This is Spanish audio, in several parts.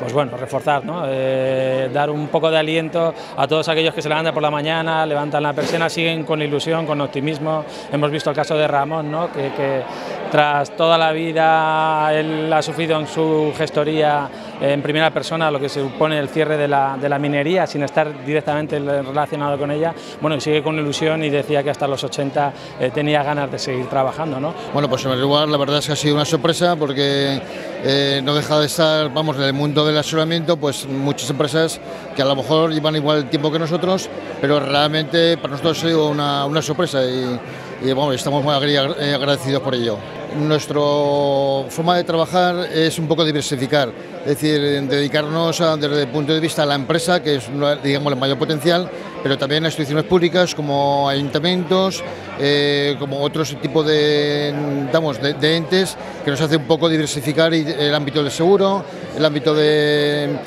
pues bueno, reforzar, ¿no? Eh, dar un poco de aliento a todos aquellos que se levantan por la mañana, levantan la persiana, siguen con ilusión, con optimismo. Hemos visto el caso de Ramón, ¿no? que, que tras toda la vida él ha sufrido en su gestoría en primera persona lo que supone el cierre de la, minería sin estar directamente relacionado con ella, bueno, sigue con ilusión y decía que hasta los 80 eh, tenía ganas de seguir trabajando. ¿no? Bueno, pues en primer lugar la verdad es que ha sido una sorpresa porque eh, no deja de estar, vamos, en el mundo del asesoramiento, pues muchas empresas que a lo mejor llevan igual tiempo que nosotros, pero realmente para nosotros ha sido una, sorpresa y, estamos muy agradecidos por ello. Nuestra forma de trabajar es un poco diversificar, es decir, dedicarnos desde el punto de vista a la empresa, que es digamos, el mayor potencial, pero también a instituciones públicas como ayuntamientos, eh, como otros tipos de, digamos, de, de entes, que nos hace un poco diversificar el ámbito del seguro, el ámbito de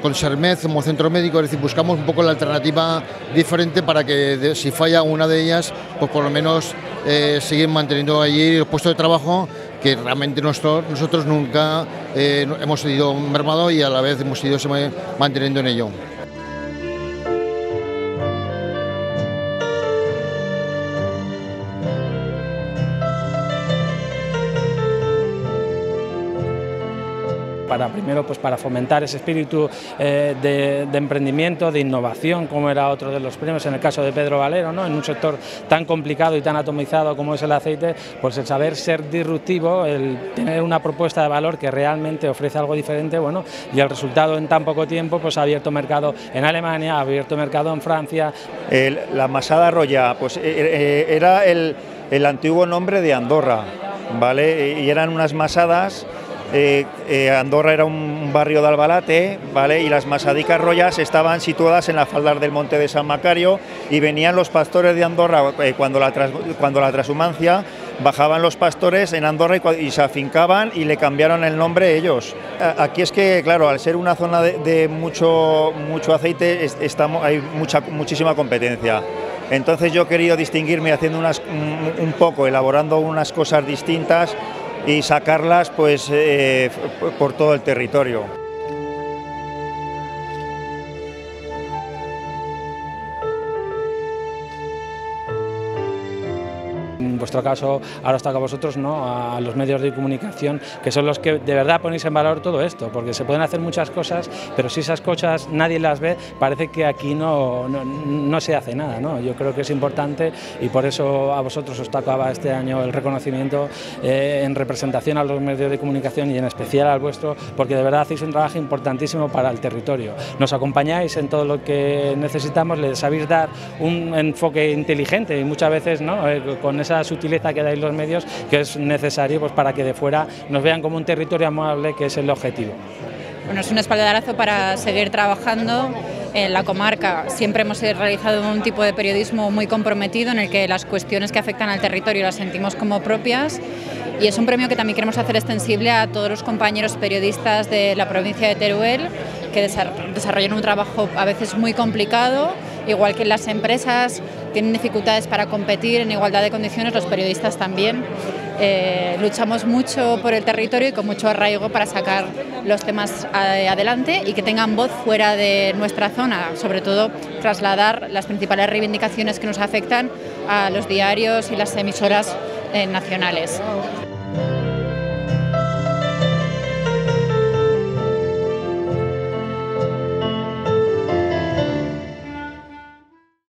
con Sermed como centro médico, es decir, buscamos un poco la alternativa diferente para que de, si falla una de ellas, pues por lo menos eh, seguir manteniendo allí el puesto de trabajo que realmente nosotros, nunca eh, hemos ido mermado y a la vez hemos ido manteniendo en ello. Para primero pues para fomentar ese espíritu eh, de, emprendimiento, de innovación, como era otro de los premios en el caso de Pedro Valero, ¿no? en un sector tan complicado y tan atomizado como es el aceite, pues el saber ser disruptivo, el tener una propuesta de valor que realmente ofrece algo diferente, bueno, y el resultado en tan poco tiempo pues ha abierto mercado en Alemania, ha abierto mercado en Francia. La Masada Roya, pues eh, eh, era el, el antiguo nombre de Andorra, ¿vale? Y eran unas masadas eh, eh, Andorra era un barrio de Albalate, ¿vale? Y las masadicas rollas estaban situadas en la falda del monte de San Macario y venían los pastores de Andorra eh, cuando, la tras, cuando la bajaban los pastores en Andorra y, se afincaban y le cambiaron el nombre ellos. Aquí es que, claro, al ser una zona de, mucho, mucho aceite, es, estamos, hay mucha, muchísima competencia. Entonces yo he querido distinguirme haciendo unas, un, un poco, elaborando unas cosas distintas y sacarlas pues, eh, por todo el territorio. En vuestro caso ahora toca a vosotros, ¿no? a los medios de comunicación, que son los que de verdad ponéis en valor todo esto, porque se pueden hacer muchas cosas, pero si esas cosas nadie las ve, parece que aquí no, no, no se hace nada. ¿no? Yo creo que es importante y por eso a vosotros os tocaba este año el reconocimiento eh, en representación a los medios de comunicación y en especial al vuestro, porque de verdad hacéis un trabajo importantísimo para el territorio. Nos acompañáis en todo lo que necesitamos, les sabéis dar un enfoque inteligente y muchas veces ¿no? Eh, con esa sutileza que dais los medios que es necesario pues, para que de fuera nos vean como un territorio amable, que es el objetivo. Bueno, es un espaldarazo para seguir trabajando. En la comarca siempre hemos realizado un tipo de periodismo muy comprometido en el que las cuestiones que afectan al territorio las sentimos como propias y es un premio que también queremos hacer extensible a todos los compañeros periodistas de la provincia de Teruel que desarrollan un trabajo a veces muy complicado, igual que las empresas tienen dificultades para competir en igualdad de condiciones, los periodistas también. Eh, luchamos mucho por el territorio y con mucho arraigo para sacar los temas adelante y que tengan voz fuera de nuestra zona, sobre todo trasladar las principales reivindicaciones que nos afectan a los diarios y las emisoras eh, nacionales.